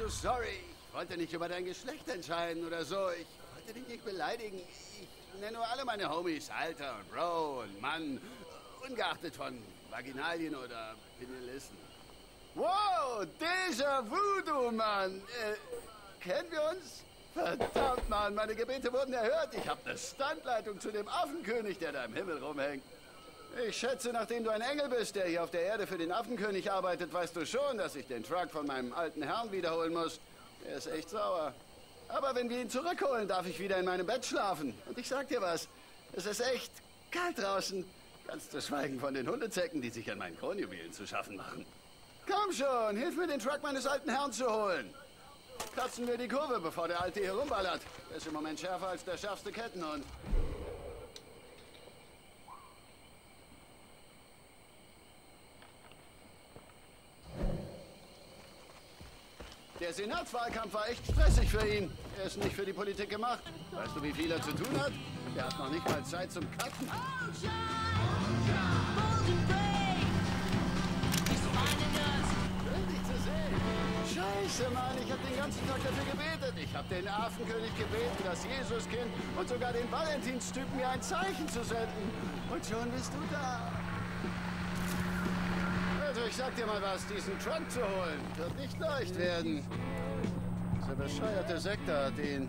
Also, sorry. Ich wollte nicht über dein Geschlecht entscheiden oder so. Ich wollte dich nicht beleidigen. Ich nenne nur alle meine Homies Alter und Bro und Mann. Ungeachtet von Vaginalien oder Penilissen. Wow, Déjà Vu, du Mann. Äh, kennen wir uns? Verdammt, Mann, meine Gebete wurden erhört. Ich habe eine Standleitung zu dem Affenkönig, der da im Himmel rumhängt. Ich schätze, nachdem du ein Engel bist, der hier auf der Erde für den Affenkönig arbeitet, weißt du schon, dass ich den Truck von meinem alten Herrn wiederholen muss. Er ist echt sauer. Aber wenn wir ihn zurückholen, darf ich wieder in meinem Bett schlafen. Und ich sag dir was, es ist echt kalt draußen. Ganz zu schweigen von den Hundezecken, die sich an meinen Kronjuwelen zu schaffen machen. Komm schon, hilf mir, den Truck meines alten Herrn zu holen. Kratzen wir die Kurve, bevor der Alte hier rumballert. Er ist im Moment schärfer als der schärfste Kettenhund. Der Senatswahlkampf war echt stressig für ihn. Er ist nicht für die Politik gemacht. Weißt du, wie viel er zu tun hat? Er hat noch nicht mal Zeit zum sehen. Scheiße, Mann, ich habe den ganzen Tag dafür gebetet. Ich habe den Affenkönig gebeten, das Jesuskind und sogar den Valentinstypen mir ein Zeichen zu senden. Und schon bist du da. Sag dir mal was, diesen Trunk zu holen, wird nicht leicht werden. Dieser bescheuerte Sektor, den...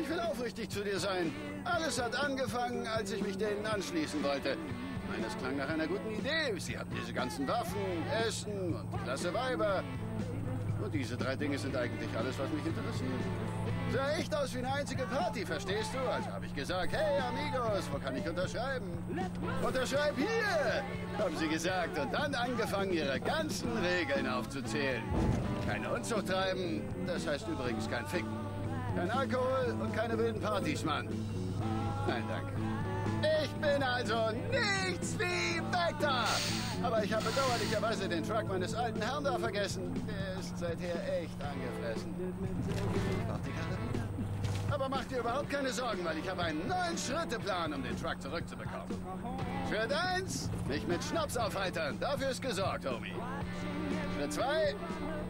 Ich will aufrichtig zu dir sein. Alles hat angefangen, als ich mich denen anschließen wollte. Meines klang nach einer guten Idee. Sie hatten diese ganzen Waffen, Essen und klasse Weiber. Und diese drei Dinge sind eigentlich alles, was mich interessiert. Sah echt aus wie eine einzige Party, verstehst du? Also habe ich gesagt, hey Amigos, wo kann ich unterschreiben? Unterschreib hier, haben sie gesagt und dann angefangen, ihre ganzen Regeln aufzuzählen. Keine Unzucht treiben, das heißt übrigens kein Ficken. Kein Alkohol und keine wilden Partys, Mann. Nein, danke. Ich bin also nichts wie da. Aber ich habe bedauerlicherweise den Truck meines alten Herrn da vergessen. Der ist seither echt angefressen. Aber mach dir überhaupt keine Sorgen, weil ich habe einen neuen Schritteplan, um den Truck zurückzubekommen. Schritt 1, nicht mit Schnaps aufheitern. Dafür ist gesorgt, Homie. Schritt 2,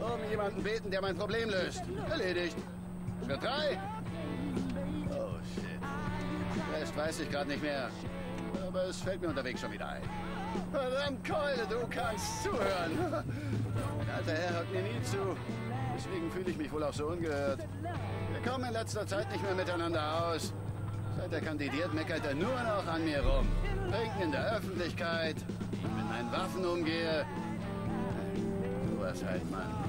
um jemanden beten, der mein Problem löst. Erledigt. Schritt 3, oh shit. Rest weiß ich gerade nicht mehr. Aber es fällt mir unterwegs schon wieder ein. Verdammt, Keule, du kannst zuhören. Mein alter Herr hört mir nie zu. Deswegen fühle ich mich wohl auch so ungehört. Wir kommen in letzter Zeit nicht mehr miteinander aus. Seit er kandidiert, meckert er nur noch an mir rum. Trinken in der Öffentlichkeit, mit meinen Waffen umgehe. Du was halt, Mann.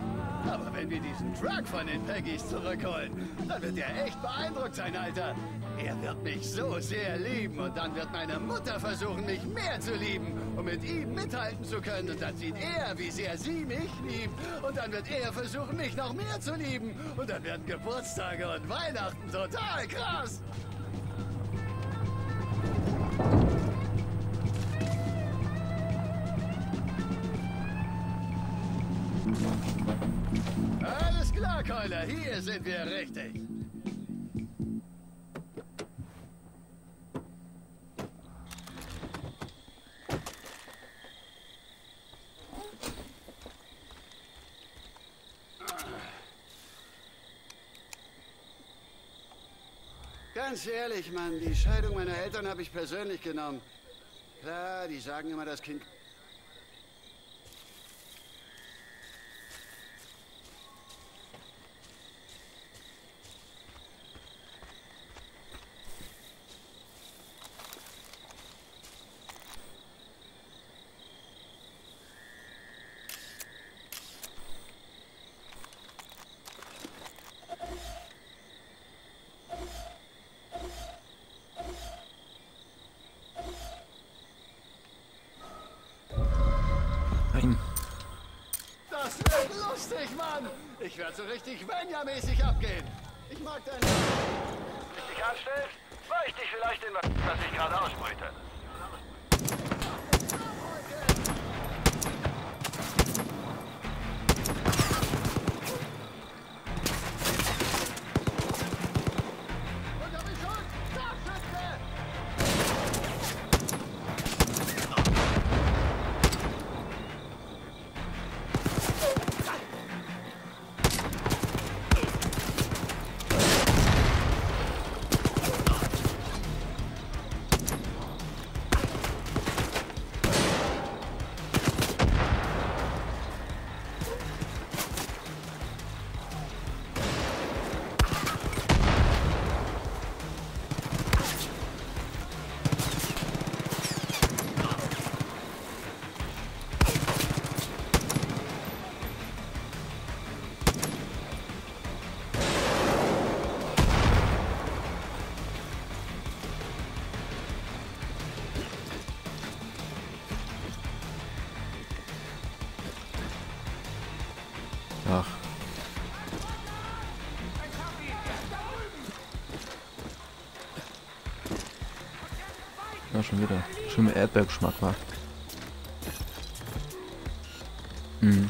Aber wenn wir diesen Truck von den Peggys zurückholen, dann wird er echt beeindruckt sein, Alter. Er wird mich so sehr lieben und dann wird meine Mutter versuchen, mich mehr zu lieben, um mit ihm mithalten zu können. Und dann sieht er, wie sehr sie mich liebt. Und dann wird er versuchen, mich noch mehr zu lieben. Und dann werden Geburtstage und Weihnachten total krass. Keuler. Hier sind wir richtig. Ganz ehrlich, Mann, die Scheidung meiner Eltern habe ich persönlich genommen. Klar, die sagen immer, das Kind Nein. Das wird lustig, Mann! Ich werde so richtig Venja-mäßig abgehen. Ich mag deine... Wenn dich anstellst, war ich dich vielleicht in was, was ich gerade aussprühte. Ja, schon wieder. Schon mit Erdbeergeschmack war. Mhm.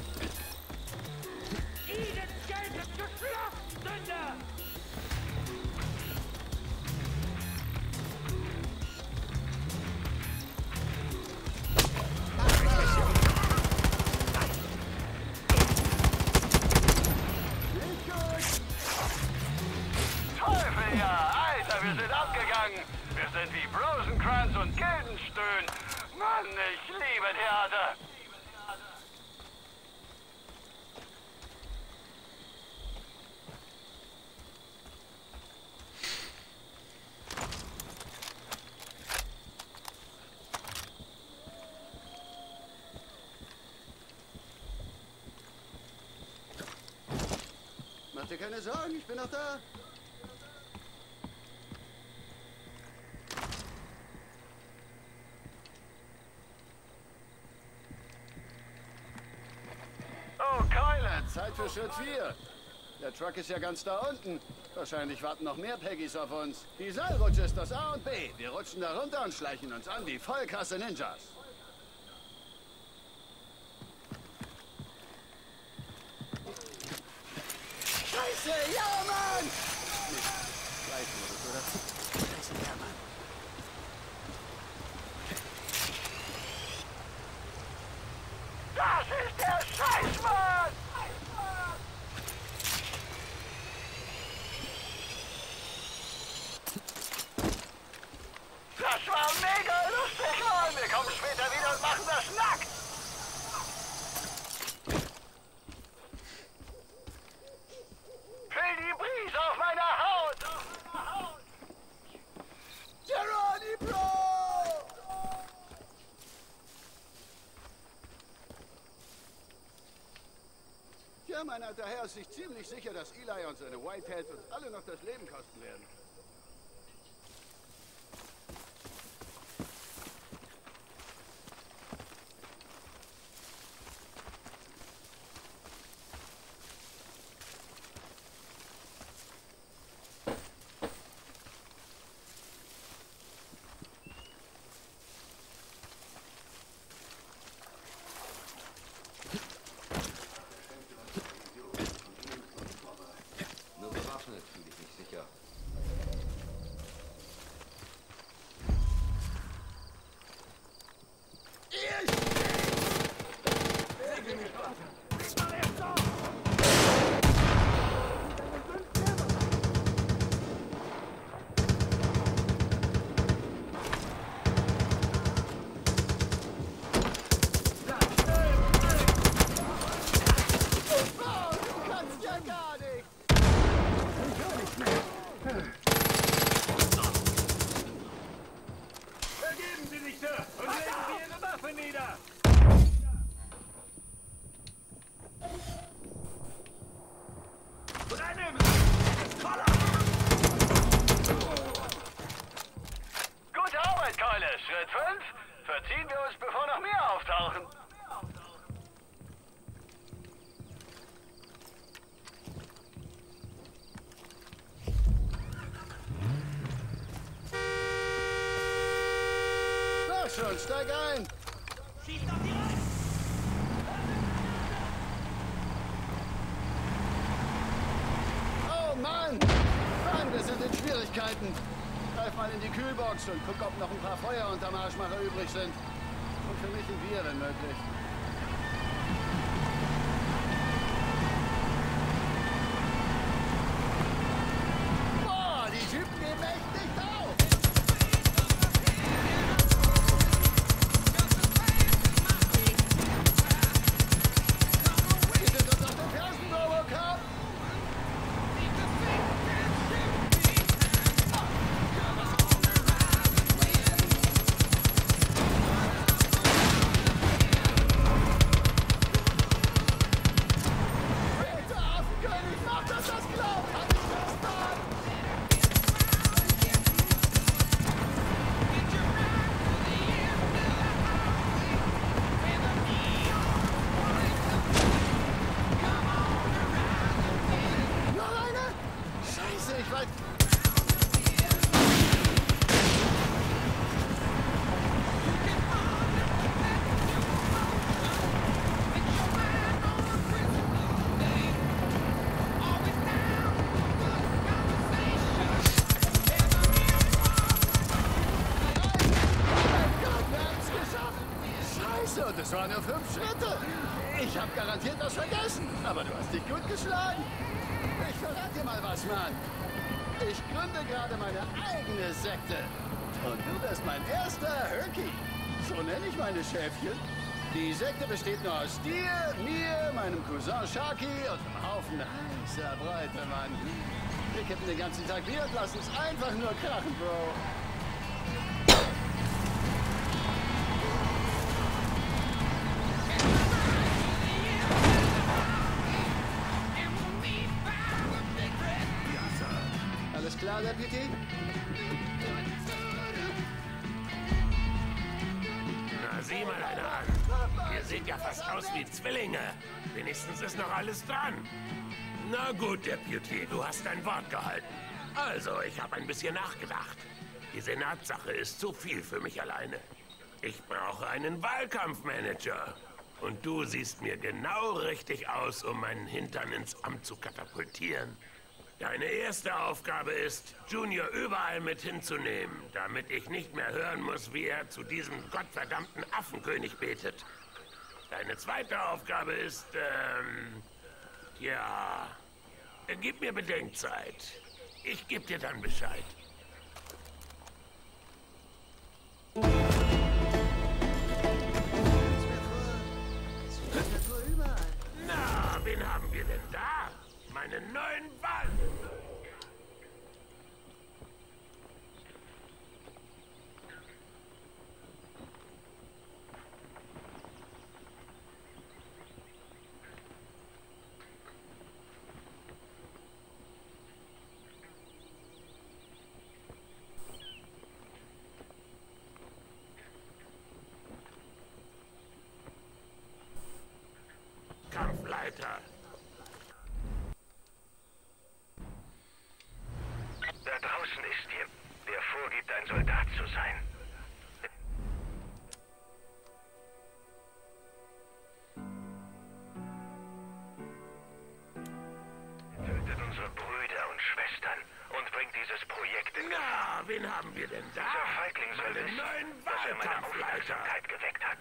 Dir keine Sorgen, ich bin noch da. Oh, Keule, Zeit für Schritt 4. Der Truck ist ja ganz da unten. Wahrscheinlich warten noch mehr Peggys auf uns. Die Seilrutsche ist das A und B. Wir rutschen da runter und schleichen uns an wie Vollkasse Ninjas. Scheiße, ja, Mann! Nicht Gleitmodus, oder? Scheiße, ja, Mann. Das ist der Scheißmann! Das war mega lustig, Mann! Wir kommen später wieder und machen das nackt! Füll die Brise auf meiner Haut! Geronimo! Ja, mein alter Herr ist sich ziemlich sicher, dass Eli und seine Whiteheads uns alle noch das Leben kosten werden. Nur bewaffnet fühle ich mich sicher. Oh, du kannst ja gar nicht! Vergeben Sie sich, Sir, und legen Sie Ihre Waffe nieder! Brennen! Gute Arbeit, Keule. Schritt 5. Verziehen wir uns, bevor noch mehr auftauchen. Na schon, steig ein. Oh Mann! Mann, wir sind in Schwierigkeiten. Greif mal in die Kühlbox und guck, ob noch ein paar Feuer unterm Arschmacher übrig sind. Und für mich ein Bier, wenn möglich. Hab garantiert was vergessen. Aber du hast dich gut geschlagen. Ich verrate dir mal was, Mann. Ich gründe gerade meine eigene Sekte. Und du wirst mein erster Herky. So nenne ich meine Schäfchen. Die Sekte besteht nur aus dir, mir, meinem Cousin Sharky und einem Haufen heißer Breite, Mann. Wir kippen den ganzen Tag Bier und lassen es einfach nur krachen, Bro. Klar, Deputy? Na, sieh mal einer an. Ihr seht ja fast aus wie Zwillinge. Wenigstens ist noch alles dran. Na gut, Deputy, du hast dein Wort gehalten. Also, ich habe ein bisschen nachgedacht. Die Senatssache ist zu viel für mich alleine. Ich brauche einen Wahlkampfmanager. Und du siehst mir genau richtig aus, um meinen Hintern ins Amt zu katapultieren. Deine erste Aufgabe ist, Junior überall mit hinzunehmen, damit ich nicht mehr hören muss, wie er zu diesem gottverdammten Affenkönig betet. Deine zweite Aufgabe ist, ähm, ja, gib mir Bedenkzeit. Ich geb dir dann Bescheid. Na, wen haben wir denn da? Meinen neuen Wahl. Kampfleiter. Da draußen ist hier, wer vorgibt, ein Soldat zu sein. Tötet unsere Brüder und Schwestern und bringt dieses Projekt in Na, wen haben wir denn da? Dieser Feigling soll wissen, neuen dass er meine. Aufmerksamkeit geweckt hat.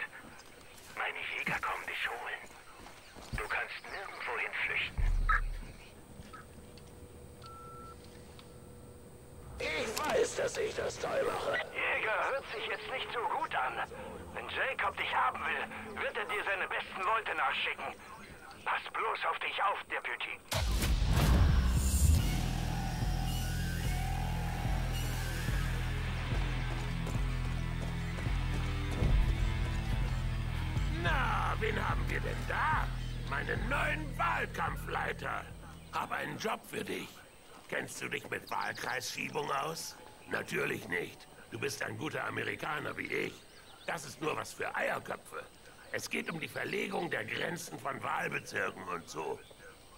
Meine Jäger kommen dich holen. Du kannst nirgendwohin flüchten. Ich weiß, dass ich das toll mache. Jäger hört sich jetzt nicht so gut an. Wenn Jacob dich haben will, wird er dir seine besten Leute nachschicken. Pass bloß auf dich auf, Deputy. Na, wen haben wir denn da? Meinen neuen Wahlkampfleiter. Hab einen Job für dich. Kennst du dich mit Wahlkreisschiebung aus? Natürlich nicht. Du bist ein guter Amerikaner wie ich. Das ist nur was für Eierköpfe. Es geht um die Verlegung der Grenzen von Wahlbezirken und so.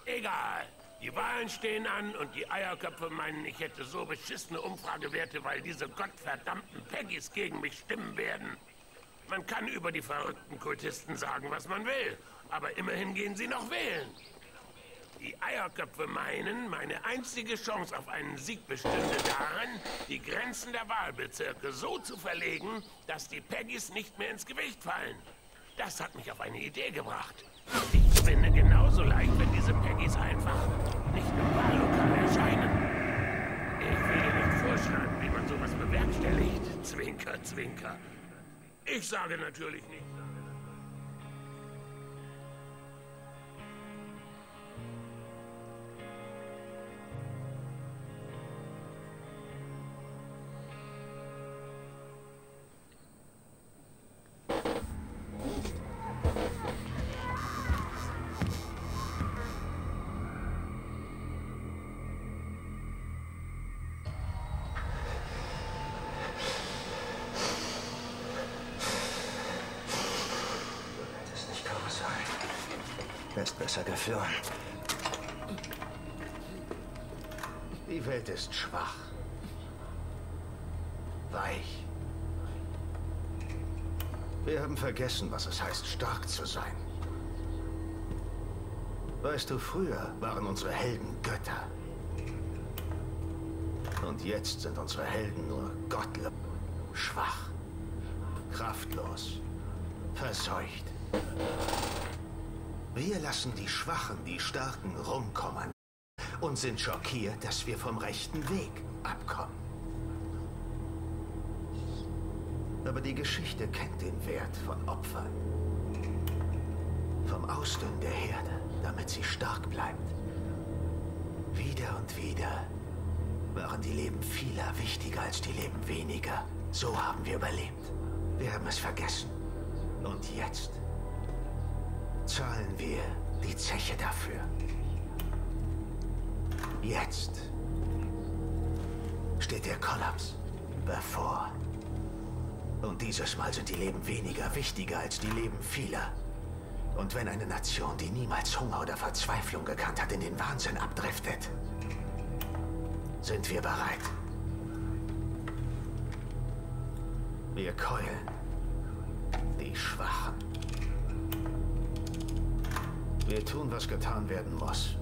Egal. Die Wahlen stehen an und die Eierköpfe meinen, ich hätte so beschissene Umfragewerte, weil diese gottverdammten Peggys gegen mich stimmen werden. Man kann über die verrückten Kultisten sagen, was man will, aber immerhin gehen sie noch wählen. Die Eierköpfe meinen, meine einzige Chance auf einen Sieg bestünde darin, die Grenzen der Wahlbezirke so zu verlegen, dass die Peggys nicht mehr ins Gewicht fallen. Das hat mich auf eine Idee gebracht. Ich gewinne genauso leicht, wenn diese Peggys einfach nicht im Wahllokal erscheinen. Ich will dir nicht vorschreiben, wie man sowas bewerkstelligt. Zwinker, zwinker. Ich sage natürlich nicht. Wärst besser geflohen. Die Welt ist schwach. Weich. Wir haben vergessen, was es heißt, stark zu sein. Weißt du, früher waren unsere Helden Götter. Und jetzt sind unsere Helden nur gottlos, schwach, kraftlos, verseucht. Wir lassen die Schwachen die Starken rumkommen und sind schockiert, dass wir vom rechten Weg abkommen. Aber die Geschichte kennt den Wert von Opfern. Vom Ausdünnen der Herde, damit sie stark bleibt. Wieder und wieder waren die Leben vieler wichtiger als die Leben weniger. So haben wir überlebt. Wir haben es vergessen. Und jetzt zahlen wir die Zeche dafür. Jetzt steht der Kollaps bevor. Und dieses Mal sind die Leben weniger wichtiger als die Leben vieler. Und wenn eine Nation, die niemals Hunger oder Verzweiflung gekannt hat, in den Wahnsinn abdriftet, sind wir bereit. Wir keulen die Schwachen. Wir tun, was getan werden muss.